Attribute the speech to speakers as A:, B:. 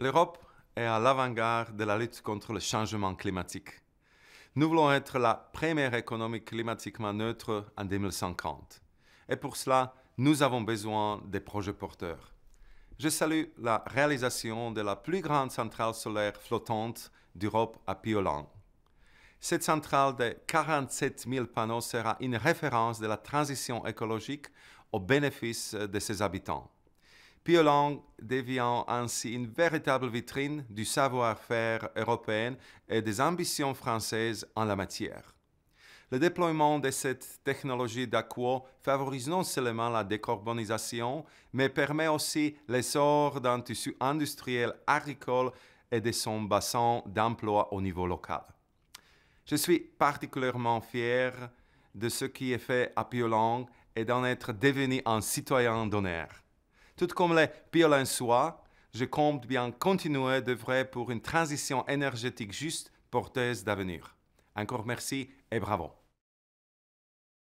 A: L'Europe est à l'avant-garde de la lutte contre le changement climatique. Nous voulons être la première économie climatiquement neutre en 2050. Et pour cela, nous avons besoin des projets porteurs. Je salue la réalisation de la plus grande centrale solaire flottante d'Europe à Piolang. Cette centrale de 47 000 panneaux sera une référence de la transition écologique au bénéfice de ses habitants. Piolang devient ainsi une véritable vitrine du savoir-faire européen et des ambitions françaises en la matière. Le déploiement de cette technologie d'Aqua favorise non seulement la décarbonisation, mais permet aussi l'essor d'un tissu industriel agricole et de son bassin d'emploi au niveau local. Je suis particulièrement fier de ce qui est fait à Piolang et d'en être devenu un citoyen d'honneur. Tout comme les Piolensois, je compte bien continuer d'œuvrer pour une transition énergétique juste porteuse d'avenir. Encore merci et bravo.